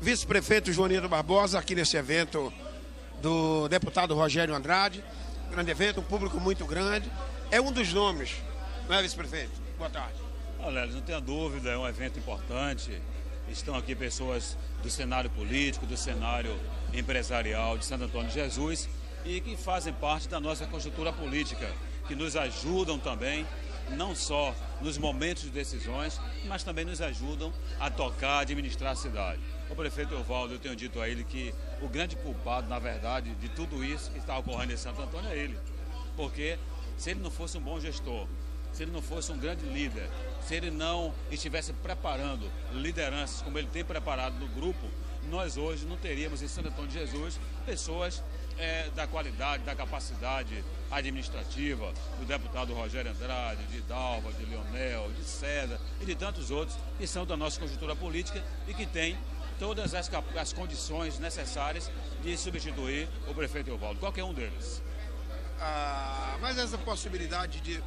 Vice-prefeito Joanito Barbosa, aqui nesse evento do deputado Rogério Andrade. Grande evento, um público muito grande. É um dos nomes, não é, vice-prefeito? Boa tarde. Olha, não tenha dúvida, é um evento importante. Estão aqui pessoas do cenário político, do cenário empresarial de Santo Antônio de Jesus e que fazem parte da nossa conjuntura política, que nos ajudam também, não só nos momentos de decisões, mas também nos ajudam a tocar, administrar a cidade. O prefeito Evaldo, eu tenho dito a ele que o grande culpado, na verdade, de tudo isso que está ocorrendo em Santo Antônio é ele. Porque se ele não fosse um bom gestor, se ele não fosse um grande líder, se ele não estivesse preparando lideranças como ele tem preparado no grupo, nós hoje não teríamos em Santo Antônio de Jesus pessoas é, da qualidade, da capacidade administrativa do deputado Rogério Andrade, de Dalva, de Leonel, de César e de tantos outros que são da nossa conjuntura política e que têm todas as, as condições necessárias de substituir o prefeito Evaldo, qualquer um deles. Ah, mas essa possibilidade de,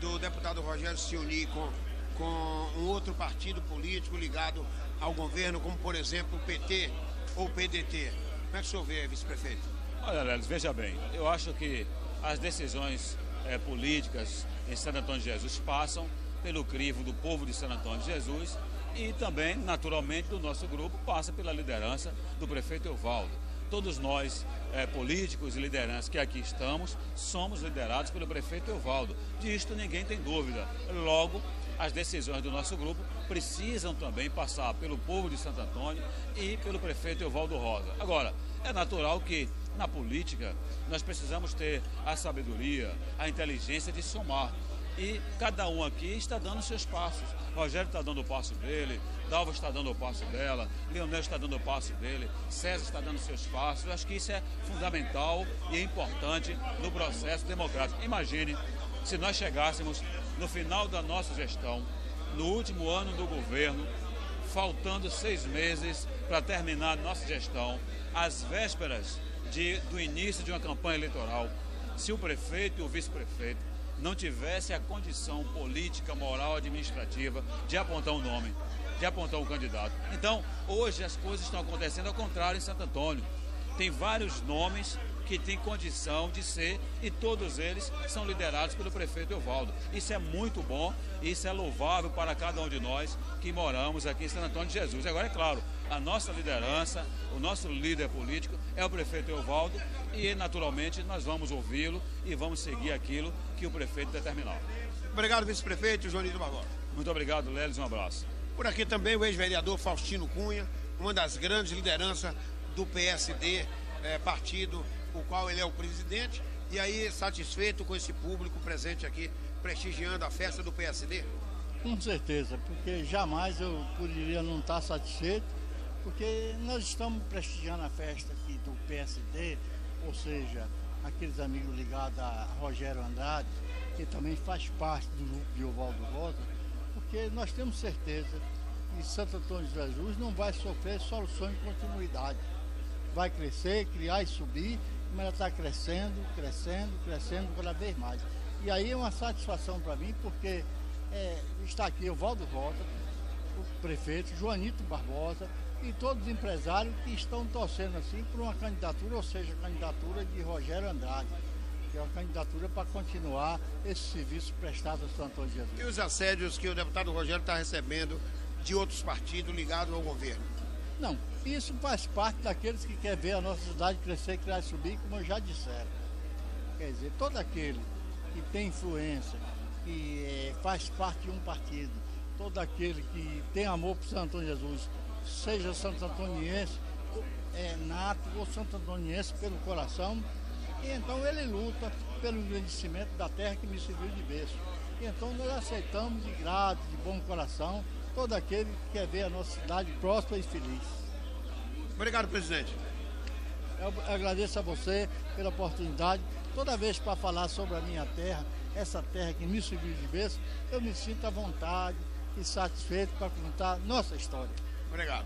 do deputado Rogério se unir com, com um outro partido político ligado ao governo, como por exemplo o PT ou o PDT, como é que o senhor vê, vice-prefeito? Olha, Lelis, veja bem, eu acho que as decisões é, políticas em Santo Antônio de Jesus passam pelo crivo do povo de Santo Antônio de Jesus e também, naturalmente, do nosso grupo passa pela liderança do prefeito Evaldo. Todos nós, é, políticos e lideranças que aqui estamos, somos liderados pelo prefeito Evaldo. Disto ninguém tem dúvida. Logo, as decisões do nosso grupo precisam também passar pelo povo de Santo Antônio e pelo prefeito Evaldo Rosa. Agora, é natural que na política nós precisamos ter a sabedoria, a inteligência de somar. E cada um aqui está dando seus passos. Rogério está dando o passo dele, Dalva está dando o passo dela, Leonel está dando o passo dele, César está dando seus passos. Eu acho que isso é fundamental e importante no processo democrático. Imagine se nós chegássemos no final da nossa gestão, no último ano do governo, faltando seis meses para terminar nossa gestão, às vésperas de, do início de uma campanha eleitoral, se o prefeito e o vice-prefeito não tivesse a condição política, moral, administrativa de apontar um nome, de apontar um candidato. Então, hoje as coisas estão acontecendo ao contrário em Santo Antônio. Tem vários nomes que têm condição de ser e todos eles são liderados pelo prefeito Evaldo. Isso é muito bom, isso é louvável para cada um de nós que moramos aqui em Santo Antônio de Jesus. Agora, é claro, a nossa liderança, o nosso líder político é o prefeito Evaldo e, naturalmente, nós vamos ouvi-lo e vamos seguir aquilo que o prefeito determinar. Obrigado, vice-prefeito Joanito Barbosa. Muito obrigado, Lelis, um abraço. Por aqui também o ex-vereador Faustino Cunha, uma das grandes lideranças do PSD, é, partido o qual ele é o presidente, e aí satisfeito com esse público presente aqui, prestigiando a festa do PSD? Com certeza, porque jamais eu poderia não estar satisfeito, porque nós estamos prestigiando a festa aqui do PSD, ou seja, aqueles amigos ligados a Rogério Andrade, que também faz parte do grupo de Ovaldo Rosa, porque nós temos certeza que Santo Antônio de Jesus não vai sofrer solução em continuidade. Vai crescer, criar e subir, mas ela está crescendo, crescendo, crescendo cada vez mais. E aí é uma satisfação para mim, porque é, está aqui o Valdo Rota, o prefeito, Joanito Barbosa e todos os empresários que estão torcendo assim por uma candidatura, ou seja, a candidatura de Rogério Andrade, que é uma candidatura para continuar esse serviço prestado a Santo Antônio de Jesus. E os assédios que o deputado Rogério está recebendo de outros partidos ligados ao governo? Não, isso faz parte daqueles que querem ver a nossa cidade crescer, criar e subir, como já disseram. Quer dizer, todo aquele que tem influência, que é, faz parte de um partido, todo aquele que tem amor por Santo Antônio Jesus, seja Santo Antoniense é, nato ou Santo Antoniense pelo coração, e então ele luta pelo engrandecimento da terra que me serviu de berço. E então nós aceitamos de grado, de bom coração, todo aquele que quer ver a nossa cidade próspera e feliz. Obrigado, presidente. Eu agradeço a você pela oportunidade. Toda vez para falar sobre a minha terra, essa terra que me serviu de berço, eu me sinto à vontade e satisfeito para contar nossa história. Obrigado.